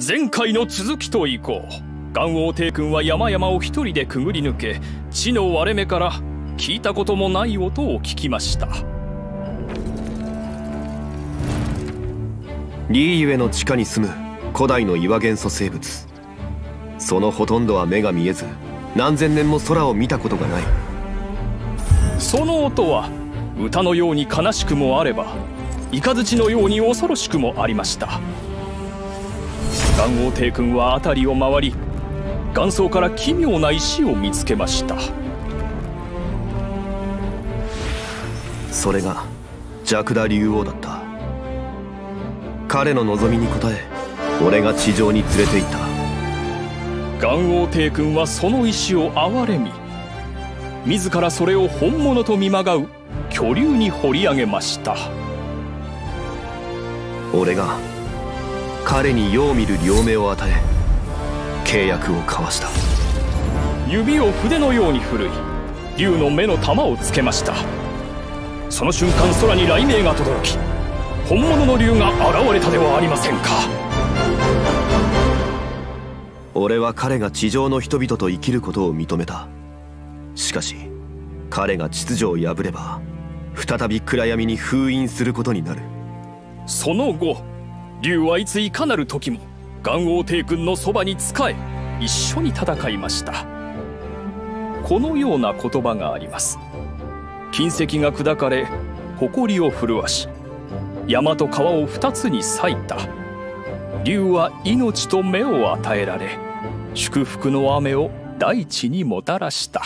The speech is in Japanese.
前回の続きといこう元王帝君は山々を一人でくぐり抜け地の割れ目から聞いたこともない音を聞きました。リーユエの地下に住む古代の岩元素生物。そのほとんどは目が見えず何千年も空を見たことがない。その音は歌のように悲しくもあれば雷のように恐ろしくもありました元王帝君は辺りを回り岩層から奇妙な石を見つけました。それがジャクダ竜王だった。彼の望みに応え俺が地上に連れて行った。元王帝君はその石を憐れみ自らそれを本物と見まがう巨竜に掘り上げました。俺が彼に世を見る両目を与え契約を交わした。指を筆のように振るい竜の目の玉をつけました。その瞬間空に雷鳴が轟き本物の竜が現れたではありませんか。俺は彼が地上の人々と生きることを認めた。しかし彼が秩序を破れば再び暗闇に封印することになる。その後竜はいついかなる時も元王帝君のそばに仕え一緒に戦いました。このような言葉があります。金石が砕かれ誇を震わし山と川を二つに裂いた。竜は命と目を与えられ祝福の雨を大地にもたらした。